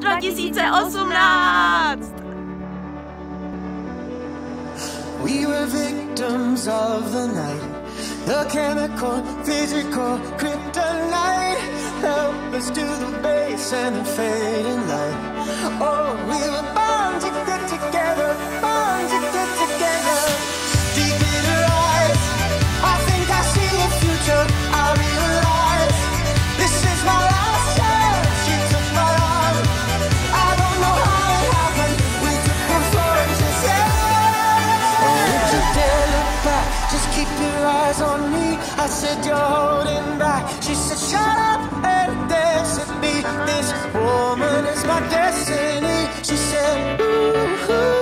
Mars 2018! We were victims of the night. The chemical, physical, kryptonite. Help us to the base and the fading light. Oh, we were on me. I said you're holding back. She said shut up and dance with me. This woman is my destiny. She said ooh,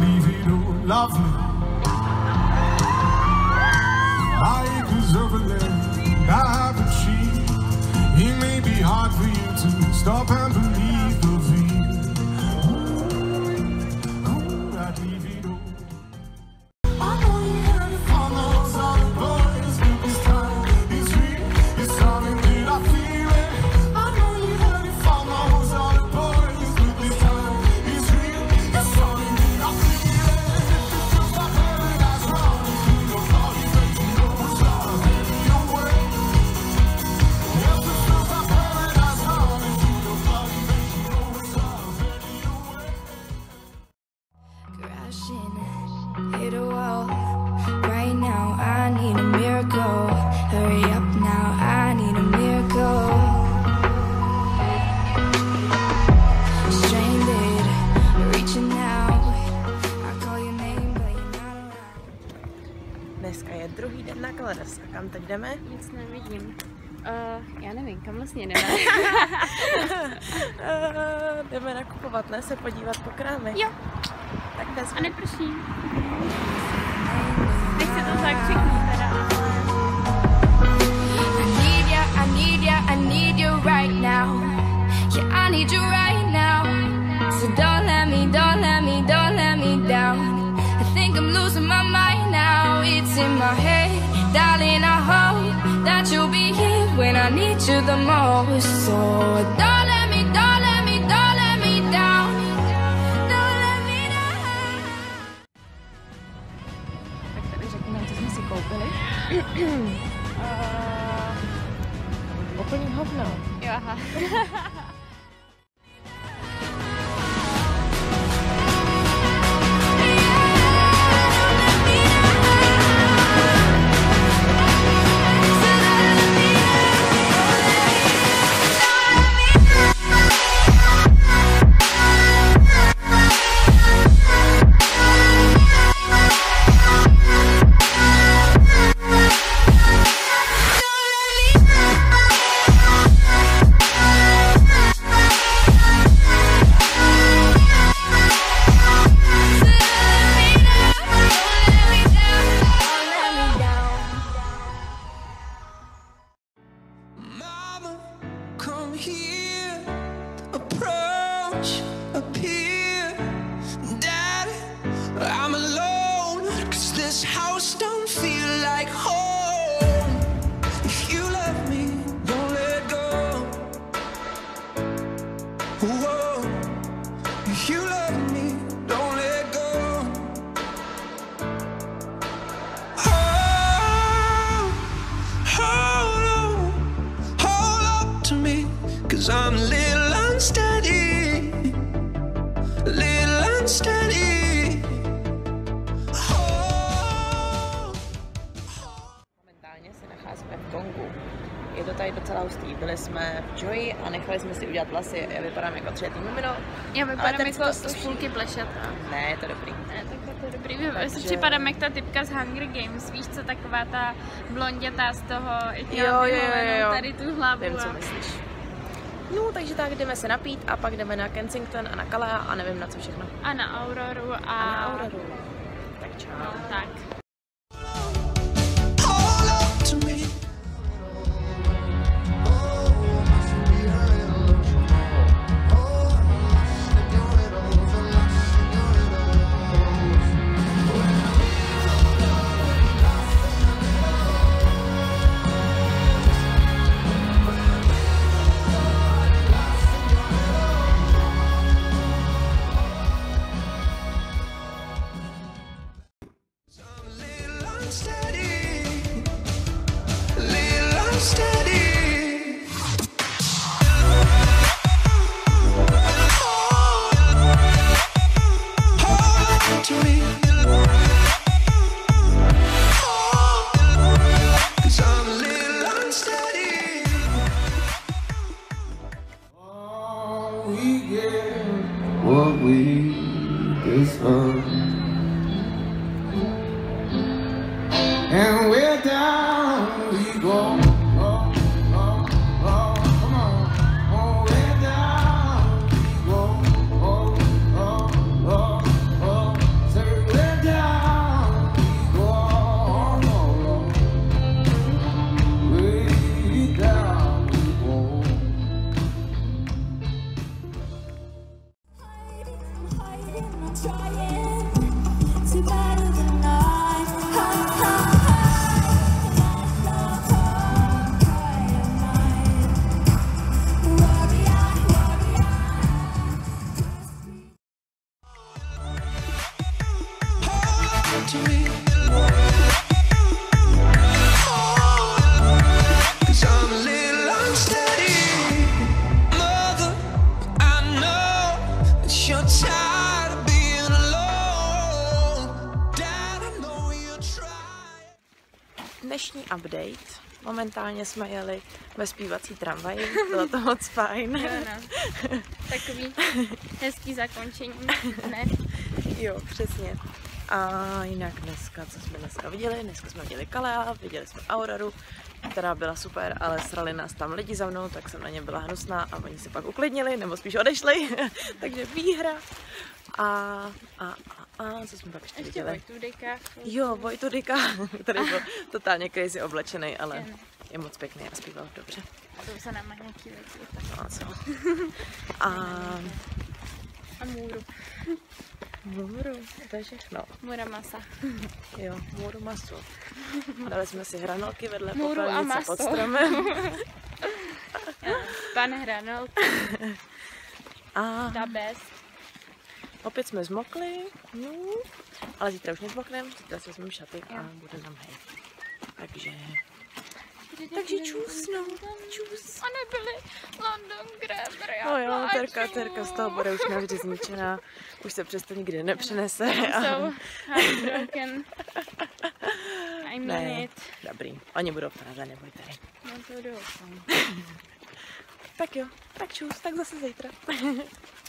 leave it all lovely. My acres of land, I have achieved. It may be hard for you to stop Nic nevidím. Uh, já nevím, kam vlastně jdeme. Uh, jdeme nakupovat, ne se podívat po krámy. jo, Tak dnes a neprší. Nechci to zakřiknout teda, ale... I need ya, I need ya, I need you right now. Yeah, I need you right now. So don't let me, don't let me, don't let me down. I think I'm losing my mind now. It's in my head, I need you the most. Oh, so house don't feel like home. Je to tady docela hustý. Byli jsme v Joy a nechali jsme si udělat vlasy. Já vypadám jako třetí mimino. Já vypadám jako z půlky plešata. Ne, je to dobrý. Ne, tak to je dobrý. Vy Takže- si připadám jak ta typka z Hunger Games, víš co, taková ta blondětá z toho, Jo, jo, jo, jo. tady tu hlavu. Vím, co myslíš. No, takže tak jdeme se napít a pak jdeme na Kensington a na Kalea a nevím na co všechno. A na Auroru a... A na Auroru. Tak čau. No, tak. Momentálně jsme jeli ve zpívací tramvaji, bylo to moc fajn. Jo, no. Takový hezký zakončení. Ne? Jo, přesně. A jinak dneska, co jsme dneska viděli, dneska jsme viděli Kalea, viděli jsme Auroru, která byla super, ale srali nás tam lidi za mnou, tak jsem na ně byla hnusná a oni se pak uklidnili, nebo spíš odešli, takže výhra. A, a, a, a, co jsme pak ještě, Ještě viděli? Vojtu Deka. Jo, Vojtu Dika, který byl totálně crazy oblečený, ale je moc pěkný a zpíval dobře. To se nám nějaký věci. No a co? A A můru. Můru, to je všechno. Můra masa. Jo, můru masu. Dali jsme si hranolky vedle Můru a maso. pod stromem. Pan Hranol, A ta best. opět jsme zmokli, no, ale zítra už nezmokneme, zítra si vezmeme šaty a bude nám hej. Takže, takže čus, no, čus. A nebyli London Grammar, já No jo. Terka, Terka z toho bude už navždy zničená, už se přesto nikdy nepřenese. So heartbroken. I mean Ne, it. dobrý, oni budou v Praze, nebojte. No to doufám. Tak jo, tak čus, tak zase zítra.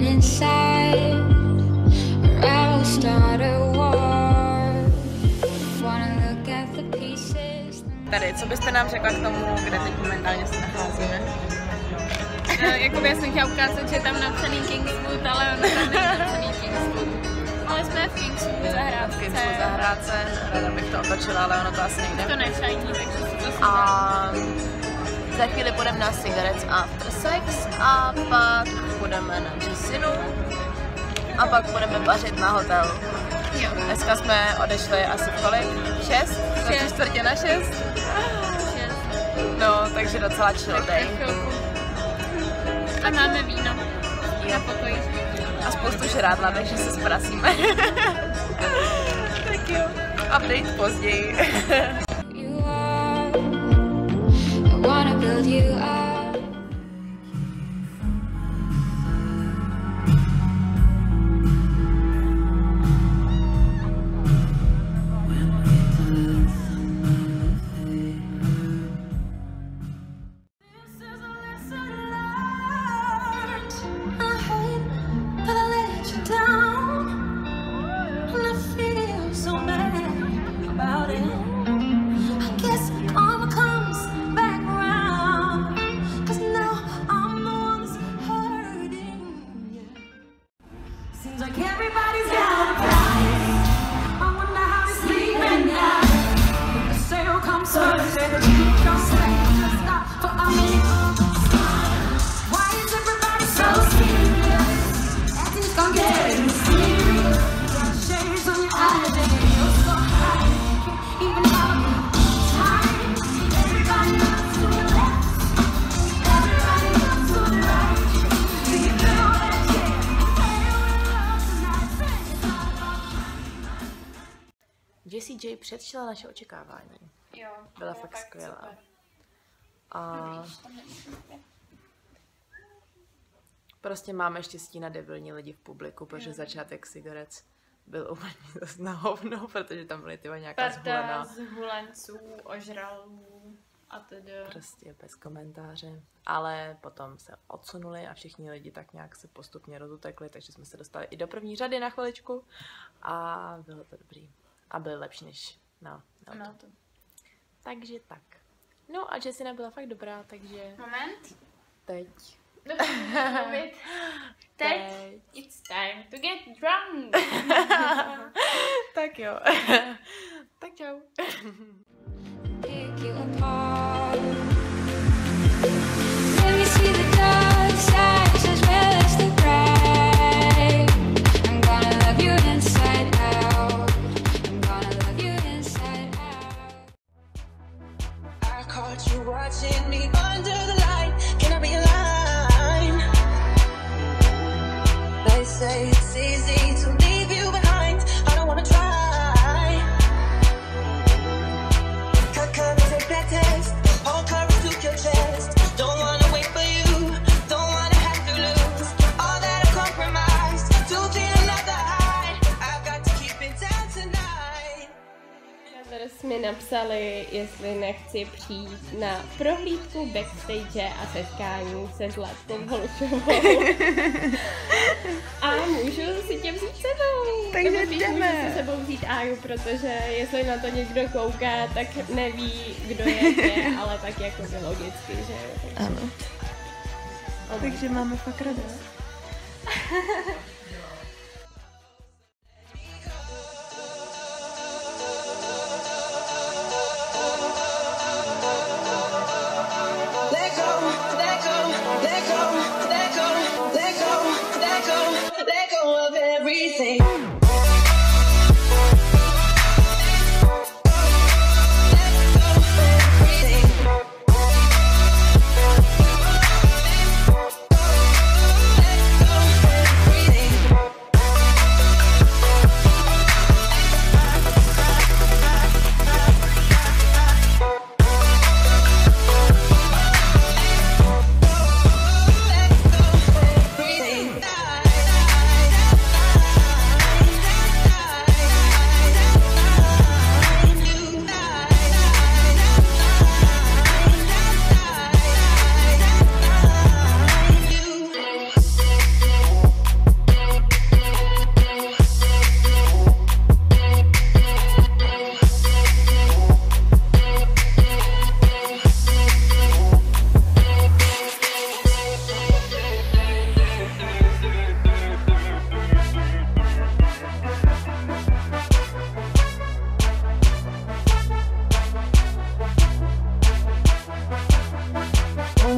get inside, or I will start a war. Wanna look at the pieces. Tady, co byste nám řekla k tomu, kde teď momentálně se nacházíme? No, jakoby já jsem chtěla ukázat, že je tam napsaný Kingswood, ale ono tam není napsaný Kingswood. Hráli jsme v Kingswood v zahrádce. Kingswood zahrádce, ráda bych to otočila, ale ono to asi nejde. To nešajní, takže si to si A za chvíli půjdeme na Cigarettes After Sex a pak půjdeme na Gisinu a pak budeme vařit na hotel. Jo. Dneska jsme odešli asi v kolik? Šest? Na tři Šest. čtvrtě na šest? Šest. No, takže docela chill day. A máme víno na pokoji. A spoustu žrádla, takže se zprasíme. tak jo, update později. You are. I wanna build you up. Seems like everybody's Jessie J předčila naše očekávání. Jo. Byla fakt skvělá. super. A prostě máme štěstí na debilní lidi v publiku, protože začátek Cigarettes byl úplně zase na hovno, protože tam byly tyhle nějaká Parta zhulená. z hulenců, ožralů a tedy. Prostě bez komentáře. Ale potom se odsunuli a všichni lidi tak nějak se postupně rozutekli, takže jsme se dostali i do první řady na chviličku a bylo to dobrý. A byl lepší než na, na No to. Takže tak. No a Jessina byla fakt dobrá, takže Moment. teď. Teď. Teď. It's time to get drunk. tak jo. tak čau. pick you apart. Watching me under the light. Can I be a? They say it's easy mi napsali, jestli nechci přijít na prohlídku backstage a setkání se Zlatkou Holšovou. a můžu si tě vzít sebou. Takže Nebo jdeme. Můžu si sebou vzít Áju, protože jestli na to někdo kouká, tak neví, kdo je kde, ale tak jako by logicky, že jo. Takže, Ano. Takže máme fakt radost. crazy.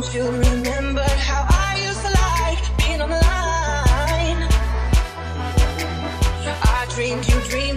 Don't remember how I used to like being? I dreamed you dreamed.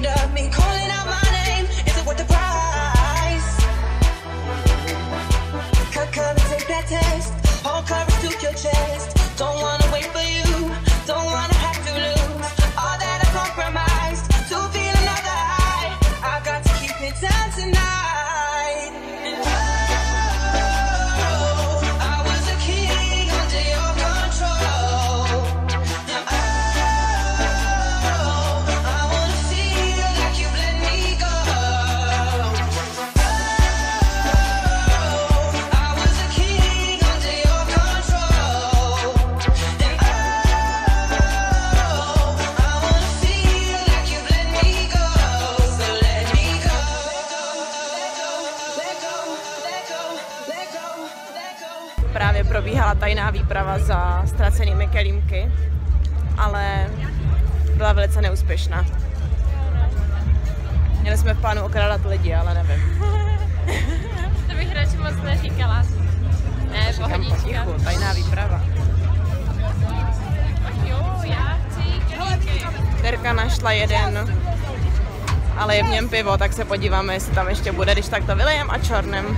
Velice neúspěšná. Měli jsme v plánu okrádat lidi, ale nevím. To bych radši moc neříkala. Ne, Říkám pohodička. potichu, tajná výprava. Ach jo, já chci kelímky. Terka našla jeden, ale je v něm pivo, tak se podíváme, jestli tam ještě bude, když tak to vylejem a čornem.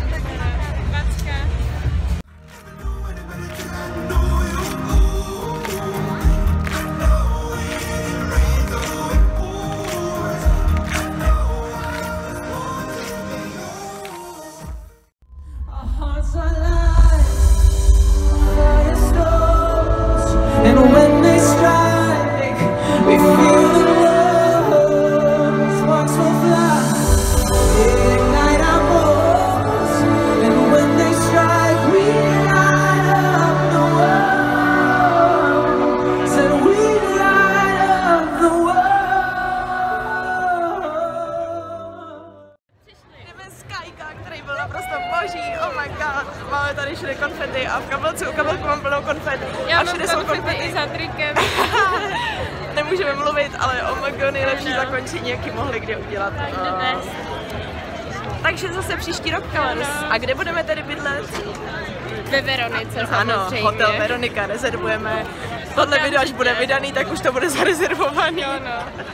Máme tady všude konfety a v kabelce u kabelku mám plnou konfety. Já a mám všude jsou konfety i za trikem. Nemůžeme mluvit, ale oh my god, nejlepší zakončení, jaký mohli kdy udělat. No. best. Takže zase příští rok Colors. A kde budeme tedy bydlet? Ve Veronice Ano, samozřejmě. hotel Veronika rezervujeme. Tohle video, až bude vydaný, tak už to bude zarezervovaný. Jo, no.